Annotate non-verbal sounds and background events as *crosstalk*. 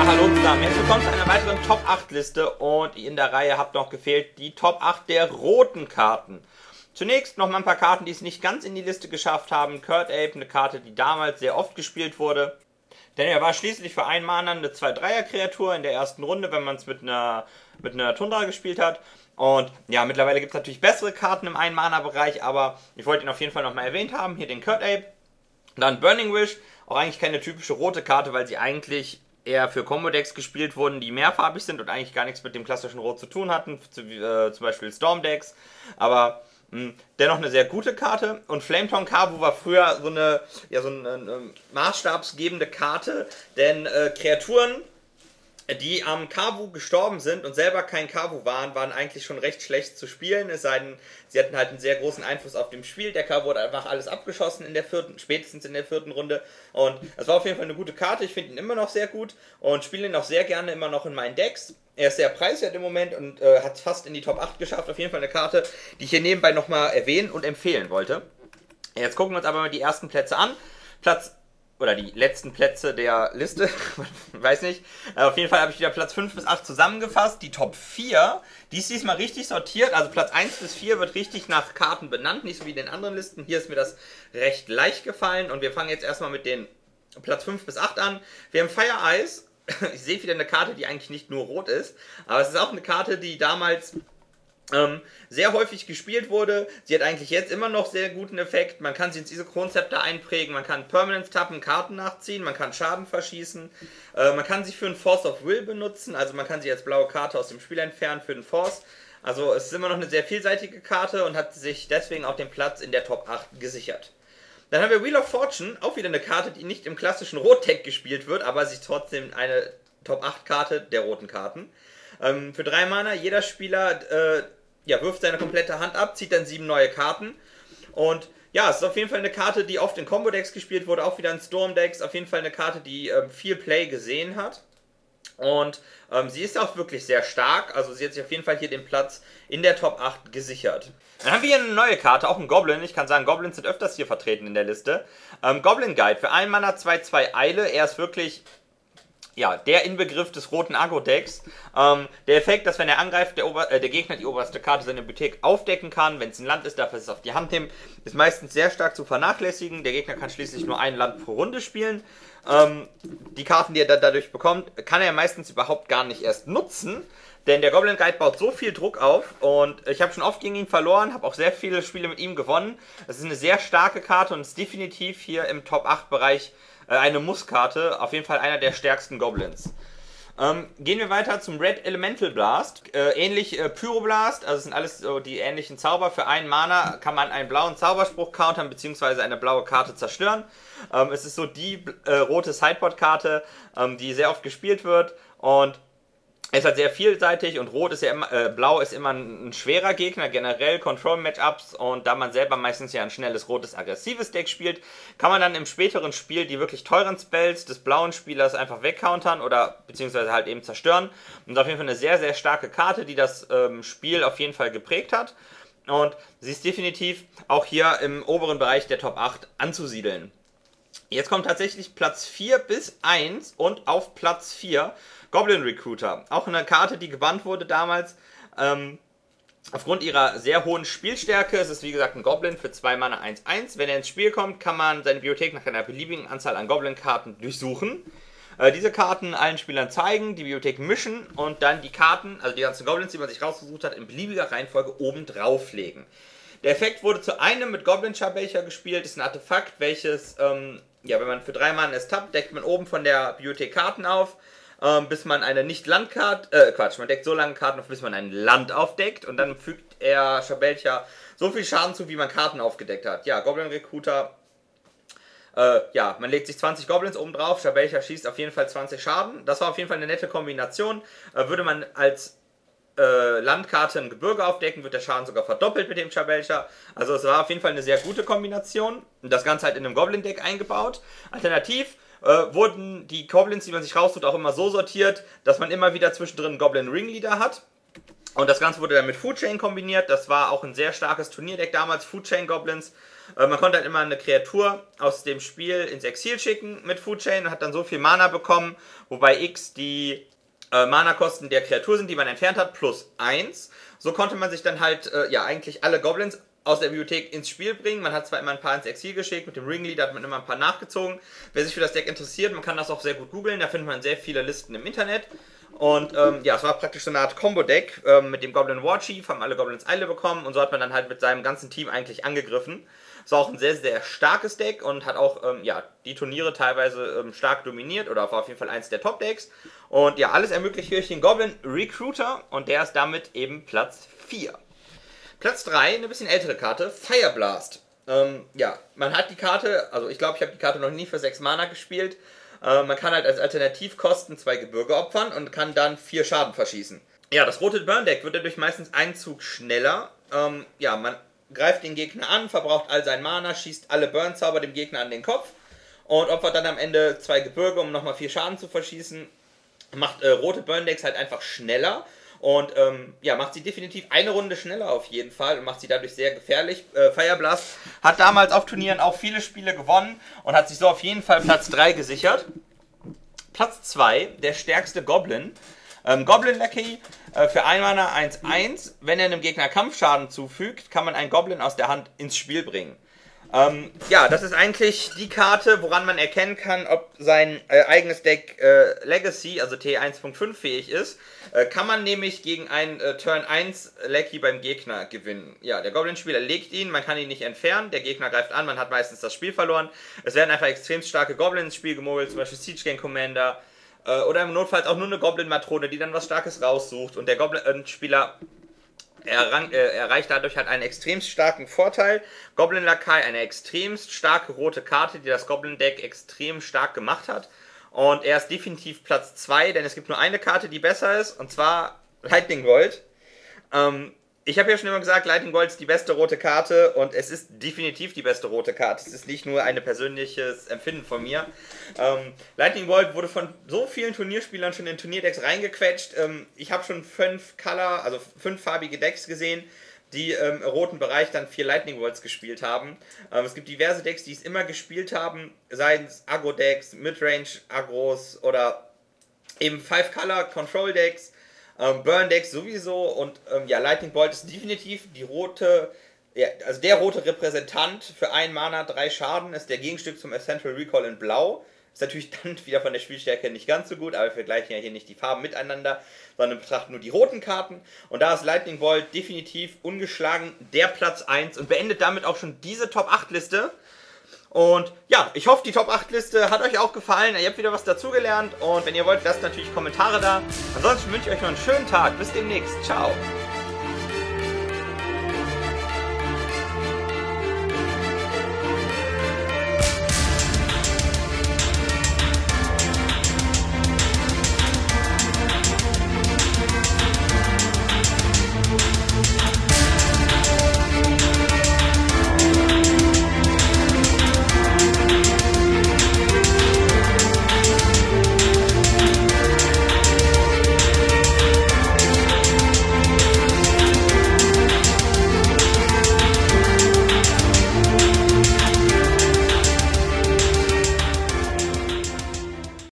Ja, hallo zusammen. Herzlich willkommen zu einer weiteren Top 8 Liste und in der Reihe habt noch gefehlt die Top 8 der roten Karten. Zunächst noch mal ein paar Karten, die es nicht ganz in die Liste geschafft haben. Kurt Ape, eine Karte, die damals sehr oft gespielt wurde. Denn er war schließlich für einen Mana eine 2-3er-Kreatur in der ersten Runde, wenn man es mit einer, mit einer Tundra gespielt hat. Und ja, mittlerweile gibt es natürlich bessere Karten im Ein-Mana-Bereich, aber ich wollte ihn auf jeden Fall nochmal erwähnt haben. Hier den Kurt Ape. Dann Burning Wish, auch eigentlich keine typische rote Karte, weil sie eigentlich eher für Combo-Decks gespielt wurden, die mehrfarbig sind und eigentlich gar nichts mit dem klassischen Rot zu tun hatten, zu, äh, zum Beispiel Storm-Decks. Aber mh, hm, dennoch eine sehr gute Karte. Und Flametongue Kabu war früher so eine, ja, so eine, eine maßstabsgebende Karte, denn äh, Kreaturen die am Kavu gestorben sind und selber kein Kavu waren, waren eigentlich schon recht schlecht zu spielen, es sei denn, sie hatten halt einen sehr großen Einfluss auf dem Spiel. Der Kavu wurde einfach alles abgeschossen in der vierten, spätestens in der vierten Runde. Und es war auf jeden Fall eine gute Karte. Ich finde ihn immer noch sehr gut und spiele ihn auch sehr gerne immer noch in meinen Decks. Er ist sehr preiswert im Moment und äh, hat fast in die Top 8 geschafft. Auf jeden Fall eine Karte, die ich hier nebenbei nochmal erwähnen und empfehlen wollte. Jetzt gucken wir uns aber mal die ersten Plätze an. Platz oder die letzten Plätze der Liste, *laughs* weiß nicht. Äh, auf jeden Fall habe ich wieder Platz 5 bis 8 zusammengefasst. Die Top 4, die ist diesmal richtig sortiert. Also Platz 1 bis 4 wird richtig nach Karten benannt, nicht so wie in den anderen Listen. Hier ist mir das recht leicht gefallen und wir fangen jetzt erstmal mit den Platz 5 bis 8 an. Wir haben Fire Eyes. *laughs* Ich sehe wieder eine Karte, die eigentlich nicht nur rot ist, aber es ist auch eine Karte, die damals ähm, sehr häufig gespielt wurde. Sie hat eigentlich jetzt immer noch sehr guten Effekt. Man kann sie ins Isochronzepter einprägen, man kann Permanence tappen, Karten nachziehen, man kann Schaden verschießen. Äh, man kann sie für einen Force of Will benutzen, also man kann sie als blaue Karte aus dem Spiel entfernen für den Force. Also es ist immer noch eine sehr vielseitige Karte und hat sich deswegen auch den Platz in der Top 8 gesichert. Dann haben wir Wheel of Fortune, auch wieder eine Karte, die nicht im klassischen Rot-Tag gespielt wird, aber sich trotzdem eine Top 8 Karte der roten Karten. Ähm, für drei Mana, jeder Spieler äh, ja, wirft seine komplette Hand ab, zieht dann sieben neue Karten. Und ja, es ist auf jeden Fall eine Karte, die oft in Combo-Decks gespielt wurde, auch wieder in Storm-Decks. Auf jeden Fall eine Karte, die ähm, viel Play gesehen hat. Und ähm, sie ist auch wirklich sehr stark. Also sie hat sich auf jeden Fall hier den Platz in der Top 8 gesichert. Dann haben wir hier eine neue Karte, auch ein Goblin. Ich kann sagen, Goblins sind öfters hier vertreten in der Liste. Ähm, Goblin Guide für einen Mana 2-2 Eile. Er ist wirklich ja, der Inbegriff des roten Agro-Decks. Ähm, der Effekt, dass wenn er angreift, der, Ober äh, der Gegner die oberste Karte seiner Bibliothek aufdecken kann, wenn es ein Land ist, darf er es auf die Hand nehmen, ist meistens sehr stark zu vernachlässigen. Der Gegner kann schließlich nur ein Land pro Runde spielen. Ähm, die Karten, die er dann dadurch bekommt, kann er meistens überhaupt gar nicht erst nutzen. Denn der Goblin Guide baut so viel Druck auf und ich habe schon oft gegen ihn verloren, habe auch sehr viele Spiele mit ihm gewonnen. Das ist eine sehr starke Karte und ist definitiv hier im Top 8 Bereich äh, eine Musskarte, auf jeden Fall einer der stärksten Goblins. Ähm, gehen wir weiter zum Red Elemental Blast. Äh, ähnlich äh, Pyroblast, also sind alles so die ähnlichen Zauber. Für einen Mana kann man einen blauen Zauberspruch countern, beziehungsweise eine blaue Karte zerstören. Ähm, es ist so die äh, rote Sideboard-Karte, ähm, die sehr oft gespielt wird. Und ist halt sehr vielseitig und Rot ist ja immer, äh, Blau ist immer ein, ein schwerer Gegner, generell Control-Matchups und da man selber meistens ja ein schnelles, rotes, aggressives Deck spielt, kann man dann im späteren Spiel die wirklich teuren Spells des blauen Spielers einfach wegcountern oder beziehungsweise halt eben zerstören. Und auf jeden Fall eine sehr, sehr starke Karte, die das ähm, Spiel auf jeden Fall geprägt hat. Und sie ist definitiv auch hier im oberen Bereich der Top 8 anzusiedeln. Jetzt kommt tatsächlich Platz 4 bis 1 und auf Platz 4 Goblin Recruiter. Auch eine Karte, die gebannt wurde damals. Ähm, aufgrund ihrer sehr hohen Spielstärke ist es wie gesagt ein Goblin für 2 Mana 1-1. Wenn er ins Spiel kommt, kann man seine Bibliothek nach einer beliebigen Anzahl an Goblin-Karten durchsuchen. Äh, diese Karten allen Spielern zeigen, die Bibliothek mischen und dann die Karten, also die ganzen Goblins, die man sich rausgesucht hat, in beliebiger Reihenfolge oben drauflegen. Der Effekt wurde zu einem mit Goblin Charbecher gespielt, ist ein Artefakt, welches, ähm, ja, wenn man für drei Mana es tappt, deckt man oben von der Bibliothek Karten auf ähm, bis man eine Nicht-Landkarte, äh, Quatsch, man deckt so lange Karten auf, bis man ein Land aufdeckt und dann fügt er Schabelcha so viel Schaden zu, wie man Karten aufgedeckt hat. Ja, Goblin Recruiter, äh, ja, man legt sich 20 Goblins oben drauf, Schabelcha schießt auf jeden Fall 20 Schaden. Das war auf jeden Fall eine nette Kombination. Äh, würde man als äh, Landkarte ein Gebirge aufdecken, wird der Schaden sogar verdoppelt mit dem Chabelcher. Also es war auf jeden Fall eine sehr gute Kombination. Und das Ganze halt in einem Goblin-Deck eingebaut. Alternativ äh, wurden die Goblins, die man sich raustut, auch immer so sortiert, dass man immer wieder zwischendrin einen Goblin Ringleader hat. Und das Ganze wurde dann mit Food Chain kombiniert. Das war auch ein sehr starkes Turnierdeck damals, Food Chain Goblins. Äh, man konnte halt immer eine Kreatur aus dem Spiel ins Exil schicken mit Food Chain und hat dann so viel Mana bekommen, wobei X die äh, Mana-Kosten der Kreatur sind, die man entfernt hat, plus 1. So konnte man sich dann halt, äh, ja, eigentlich alle Goblins aus der Bibliothek ins Spiel bringen. Man hat zwar immer ein paar ins Exil geschickt, mit dem Ringleader hat man immer ein paar nachgezogen. Wer sich für das Deck interessiert, man kann das auch sehr gut googeln, da findet man sehr viele Listen im Internet. Und ähm, ja, es war praktisch so eine Art Combo-Deck ähm, mit dem Goblin War Chief, haben alle Goblins Eile bekommen und so hat man dann halt mit seinem ganzen Team eigentlich angegriffen. Es war auch ein sehr, sehr starkes Deck und hat auch ähm, ja, die Turniere teilweise ähm, stark dominiert oder war auf jeden Fall eins der Top-Decks. Und ja, alles ermöglicht durch den Goblin Recruiter und der ist damit eben Platz 4. Platz 3, eine bisschen ältere Karte, Fire Blast. Ähm, ja, man hat die Karte, also ich glaube, ich habe die Karte noch nie für 6 Mana gespielt. Äh, man kann halt als Alternativkosten zwei Gebirge opfern und kann dann vier Schaden verschießen. Ja, das rote Burn-Deck wird dadurch meistens einen Zug schneller. Ähm, ja, man greift den Gegner an, verbraucht all sein Mana, schießt alle Burn-Zauber dem Gegner an den Kopf und opfert dann am Ende zwei Gebirge, um nochmal vier Schaden zu verschießen. Macht äh, rote Burn-Decks halt einfach schneller und ähm, ja, macht sie definitiv eine Runde schneller auf jeden Fall und macht sie dadurch sehr gefährlich. Äh, Fireblast hat damals auf Turnieren auch viele Spiele gewonnen und hat sich so auf jeden Fall Platz 3 gesichert. Platz 2, der stärkste Goblin. Ähm, Goblin Lackey äh, für Einmanner 1-1. Wenn er einem Gegner Kampfschaden zufügt, kann man einen Goblin aus der Hand ins Spiel bringen. Ähm, ja, das ist eigentlich die Karte, woran man erkennen kann, ob sein äh, eigenes Deck äh, Legacy, also T1.5 fähig ist. Äh, kann man nämlich gegen einen äh, Turn 1 Lecky beim Gegner gewinnen. Ja, der Goblin-Spieler legt ihn, man kann ihn nicht entfernen, der Gegner greift an, man hat meistens das Spiel verloren. Es werden einfach extrem starke Goblins ins Spiel gemogelt, zum Beispiel Siege Gang Commander. Äh, oder im Notfall auch nur eine Goblin-Matrone, die dann was Starkes raussucht und der Goblin-Spieler er äh, erreicht dadurch halt einen extrem starken Vorteil. Goblin Lakai, eine extremst starke rote Karte, die das Goblin Deck extrem stark gemacht hat. Und er ist definitiv Platz 2, denn es gibt nur eine Karte, die besser ist, und zwar Lightning Gold. Ähm, ich habe ja schon immer gesagt, Lightning Gold ist die beste rote Karte und es ist definitiv die beste rote Karte. Es ist nicht nur ein persönliches Empfinden von mir. Ähm, Lightning Bolt wurde von so vielen Turnierspielern schon in Turnierdecks reingequetscht. Ähm, ich habe schon fünf Color, also fünffarbige Decks gesehen, die im roten Bereich dann vier Lightning Bolts gespielt haben. Ähm, es gibt diverse Decks, die es immer gespielt haben, seien es Agro-Decks, Midrange Agros oder eben Five Color Control Decks. Ähm, Burn Decks sowieso und ähm, ja, Lightning Bolt ist definitiv die rote, ja, also der rote Repräsentant für ein Mana, drei Schaden, ist der Gegenstück zum Essential Recall in Blau. Ist natürlich *laughs* dann wieder von der Spielstärke nicht ganz so gut, aber wir vergleichen ja hier nicht die Farben miteinander, sondern betrachten nur die roten Karten. Und da ist Lightning Bolt definitiv ungeschlagen der Platz 1 und beendet damit auch schon diese Top 8 Liste. Und ja, ich hoffe, die Top 8 Liste hat euch auch gefallen. Ihr habt wieder was dazugelernt. Und wenn ihr wollt, lasst natürlich Kommentare da. Ansonsten wünsche ich euch noch einen schönen Tag. Bis demnächst. Ciao.